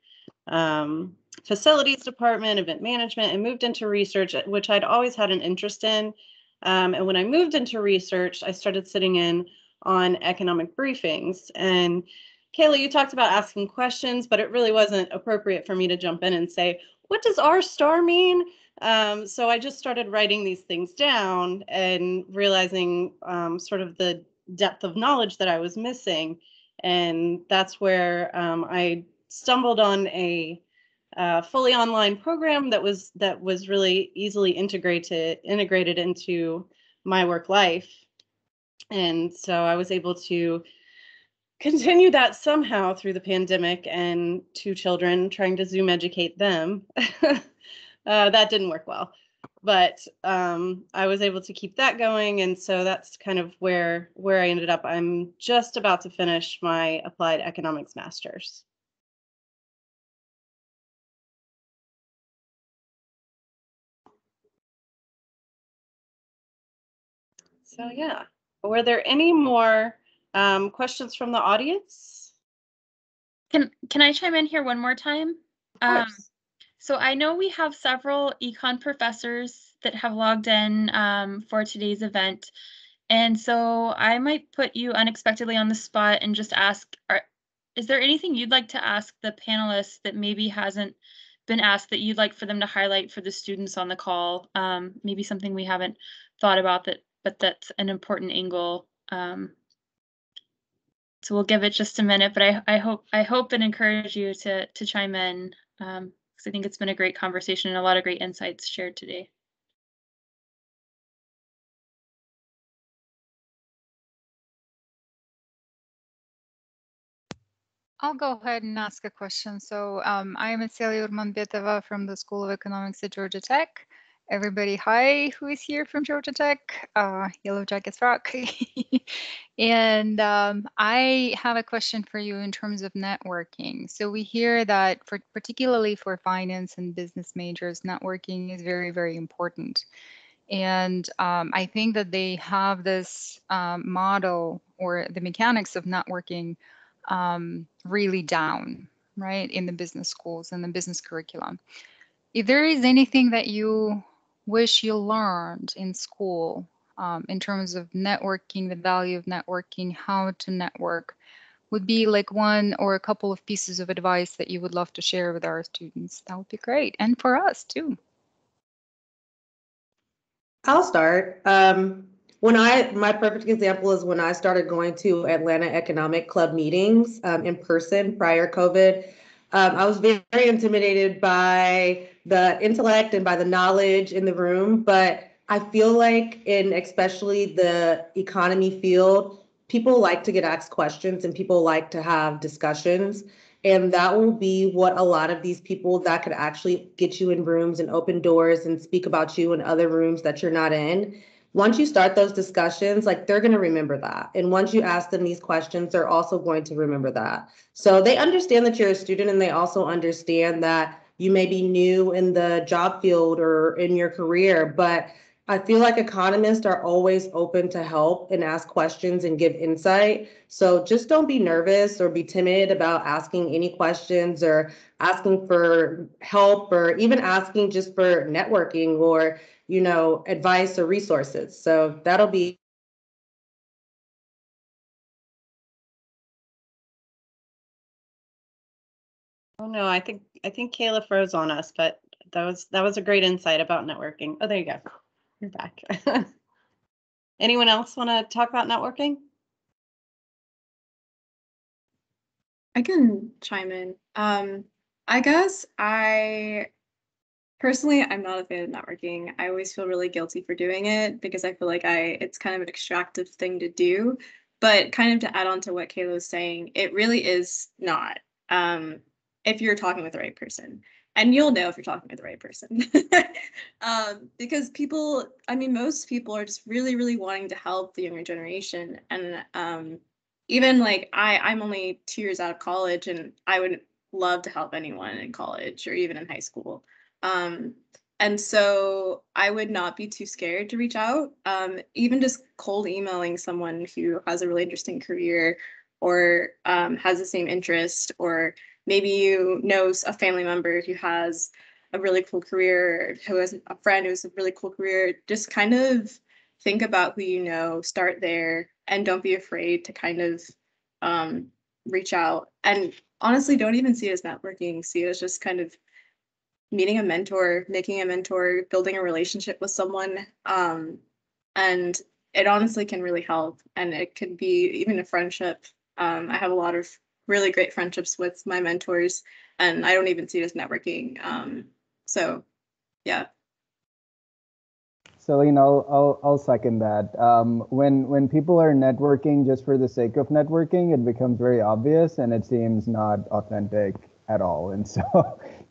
[SPEAKER 3] um, facilities department, event management, and moved into research, which I'd always had an interest in. Um, and when I moved into research, I started sitting in on economic briefings. And Kayla, you talked about asking questions, but it really wasn't appropriate for me to jump in and say, what does R star mean? Um, so I just started writing these things down and realizing um, sort of the depth of knowledge that I was missing. And that's where um, I stumbled on a uh, fully online program that was that was really easily integrated integrated into my work life and so I was able to continue that somehow through the pandemic and two children trying to Zoom educate them. uh, that didn't work well, but um, I was able to keep that going, and so that's kind of where where I ended up. I'm just about to finish my applied economics master's. So yeah. Were there any more um, questions from the audience?
[SPEAKER 2] Can can I chime in here one more time? Um, so I know we have several econ professors that have logged in um, for today's event. And so I might put you unexpectedly on the spot and just ask, are, is there anything you'd like to ask the panelists that maybe hasn't been asked that you'd like for them to highlight for the students on the call? Um, maybe something we haven't thought about that but that's an important angle. Um, so we'll give it just a minute, but I, I hope I hope and encourage you to to chime in because I think it's been a great conversation and a lot of great insights shared today.
[SPEAKER 8] I'll go ahead and ask a question. So um, I am Celia Urmanbetova from the School of Economics at Georgia Tech everybody hi who is here from Georgia Tech, uh, Yellow Jackets Rock. and um, I have a question for you in terms of networking. So we hear that for particularly for finance and business majors, networking is very, very important. And um, I think that they have this um, model or the mechanics of networking um, really down, right, in the business schools and the business curriculum. If there is anything that you wish you learned in school um, in terms of networking, the value of networking, how to network, would be like one or a couple of pieces of advice that you would love to share with our students. That would be great. And for us too.
[SPEAKER 6] I'll start. Um, when I, my perfect example is when I started going to Atlanta Economic Club meetings um, in person prior COVID. Um, I was very, very intimidated by the intellect and by the knowledge in the room, but I feel like in especially the economy field, people like to get asked questions and people like to have discussions. And that will be what a lot of these people that could actually get you in rooms and open doors and speak about you in other rooms that you're not in once you start those discussions, like they're going to remember that. And once you ask them these questions, they're also going to remember that. So they understand that you're a student and they also understand that you may be new in the job field or in your career, but I feel like economists are always open to help and ask questions and give insight. So just don't be nervous or be timid about asking any questions or asking for help or even asking just for networking or you know, advice or resources. So that'll be
[SPEAKER 3] Oh no, I think I think Kayla froze on us, but that was that was a great insight about networking. Oh, there you go. You're back. Anyone else want to talk about networking?
[SPEAKER 7] I can chime in. Um, I guess I personally I'm not a fan of networking. I always feel really guilty for doing it because I feel like I it's kind of an extractive thing to do. But kind of to add on to what Kayla was saying, it really is not. Um, if you're talking with the right person. And you'll know if you're talking with the right person. um, because people, I mean, most people are just really, really wanting to help the younger generation. And um, even like I, I'm only two years out of college and I would love to help anyone in college or even in high school. Um, and so I would not be too scared to reach out. Um, even just cold emailing someone who has a really interesting career or um, has the same interest, or maybe you know a family member who has a really cool career, who has a friend who has a really cool career. Just kind of think about who you know, start there, and don't be afraid to kind of um, reach out. And honestly, don't even see it as networking. See it as just kind of meeting a mentor, making a mentor, building a relationship with someone. Um, and it honestly can really help. And it could be even a friendship. Um, I have a lot of really great friendships with my mentors, and I don't even see it as networking. Um, so, yeah.
[SPEAKER 5] Celine, I'll, I'll, I'll second that. Um, when, when people are networking just for the sake of networking, it becomes very obvious and it seems not authentic at all. And so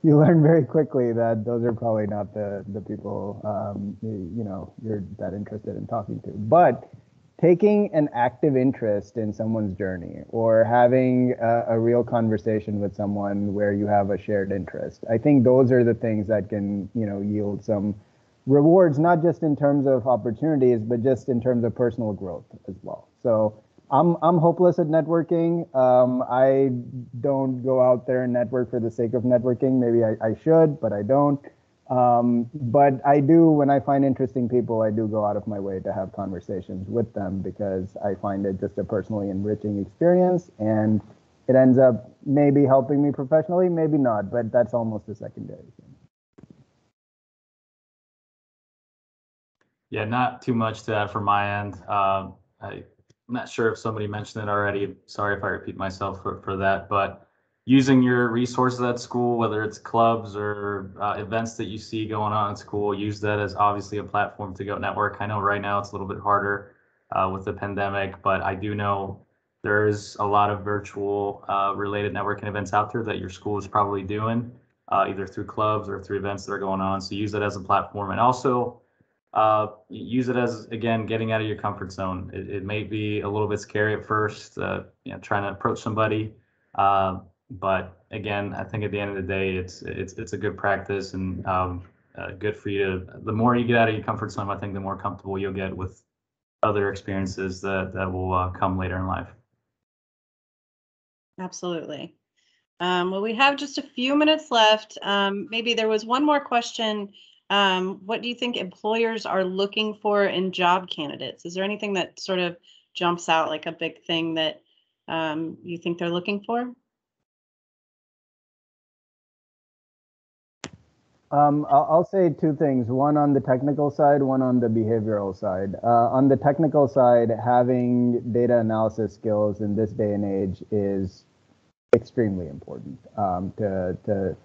[SPEAKER 5] you learn very quickly that those are probably not the, the people, um, you, know, you're that interested in talking to. But taking an active interest in someone's journey or having a, a, real conversation with someone where you have a shared interest i think those are the things that can you know yield some rewards not just in terms of opportunities but just in terms of personal growth as well so i'm i'm hopeless at networking um, i don't go out there and network for the sake of networking maybe i, I should but i don't um, but I do, when I find interesting people, I do go out of my way to have conversations with them because I find it just a personally enriching experience and it ends up maybe helping me professionally, maybe not, but that's almost a secondary thing.
[SPEAKER 4] Yeah, not too much to add from my end. Um, I'm not sure if somebody mentioned it already. Sorry if I repeat myself for, for that, but using your resources at school, whether it's clubs or uh, events that you see going on at school, use that as obviously a platform to go network. I know right now it's a little bit harder uh, with the pandemic, but I do know there's a lot of virtual uh, related networking events out there that your school is probably doing, uh, either through clubs or through events that are going on. So use that as a platform and also uh, use it as, again, getting out of your comfort zone. It, it may be a little bit scary at first, uh, you know, trying to approach somebody. Uh, but again, I think at the end of the day, it's it's it's a good practice and um, uh, good for you to. The more you get out of your comfort zone, I think the more comfortable you'll get with other experiences that that will uh, come later in life.
[SPEAKER 3] Absolutely. Um, well, we have just a few minutes left. Um, maybe there was one more question. Um, what do you think employers are looking for in job candidates? Is there anything that sort of jumps out like a big thing that um, you think they're looking for?
[SPEAKER 5] Um, I'll, say two things, one on the technical side, one on the behavioral side. Uh, on the technical side, having data analysis skills in this day and age is extremely important um, to, to,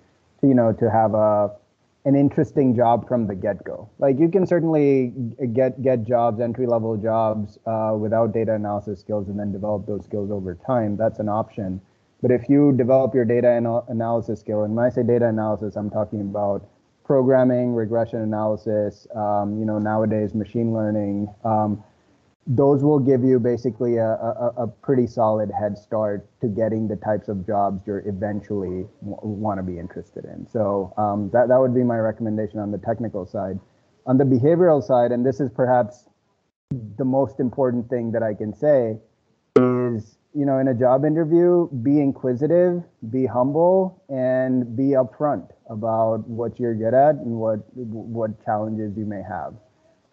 [SPEAKER 5] you know, to have a, an interesting job from the get-go. Like you can certainly get, get jobs, entry-level jobs uh, without data analysis skills and then develop those skills over time. That's an option. But if you develop your data anal analysis skill, and when I say data analysis, I'm talking about programming, regression analysis, um, you know, nowadays machine learning, um, those will give you basically a, a, a, pretty solid head start to getting the types of jobs you're eventually want to be interested in. So um, that, that would be my recommendation on the technical side. On the behavioral side, and this is perhaps the most important thing that I can say, is you know, in a job interview, be inquisitive, be humble, and be upfront about what you're good at and what what challenges you may have.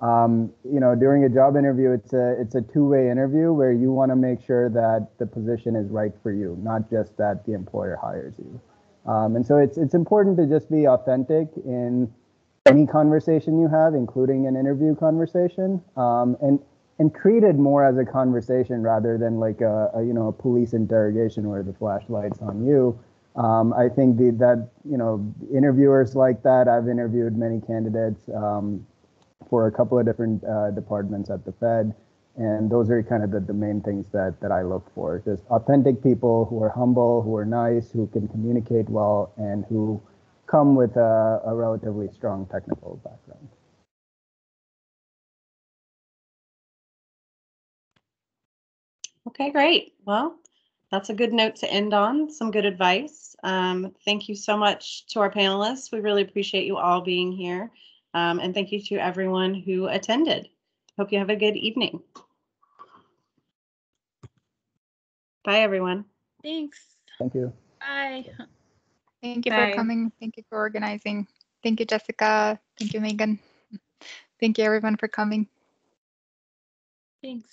[SPEAKER 5] Um, you know, during a job interview, it's a it's a two-way interview where you want to make sure that the position is right for you, not just that the employer hires you. Um, and so it's it's important to just be authentic in any conversation you have, including an interview conversation, um, and and treat it more as a conversation rather than like a, a you know a police interrogation where the flashlight's on you. Um, I think the, that you know interviewers like that. I've interviewed many candidates um, for a couple of different uh, departments at the Fed, and those are kind of the, the main things that that I look for. Just authentic people who are humble, who are nice, who can communicate well, and who come with a, a relatively strong technical background.
[SPEAKER 3] Okay, great. Well, that's a good note to end on. Some good advice. Um, thank you so much to our panelists. We really appreciate you all being here. Um, and thank you to everyone who attended. Hope you have a good evening. Bye, everyone.
[SPEAKER 2] Thanks.
[SPEAKER 5] Thank you.
[SPEAKER 2] Bye.
[SPEAKER 8] Thank you
[SPEAKER 7] Bye.
[SPEAKER 8] for coming. Thank you for organizing. Thank you, Jessica. Thank you, Megan. Thank you, everyone, for coming.
[SPEAKER 2] Thanks.